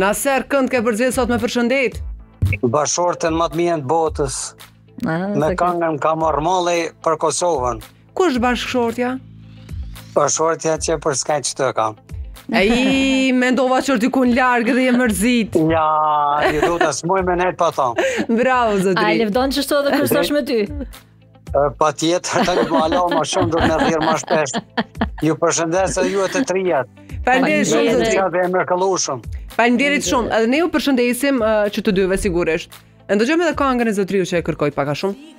Naser, kënd ke për qejf sot me përshëndet? Bashkëshorten më të mirën e botës. Ah, me këngën E ka marrë malli për Kosovën. Ku është bashkëshortja? Bashkëshortja qe përskaj qe tek e kam. E i mendova që është dikun larg dhe je mërzit. Jo, një ditë s'muj me nejt pa ta. Bravo, zotni. A i lëvdon që shto dhe kërstosh me ty? Patjetër, të një bala ma shumë do të në thirë ma shpesh. Ju përshëndes edhe juve të trijat. Falënderit shumë zotni. Ju jeni më këllu shumë. Falënderit shumë. Edhe ne ju përshëndesim uh, që të dyve sigurisht. Dëgjojmë edhe këngën që zotriu që e kërkoi pak a shumë.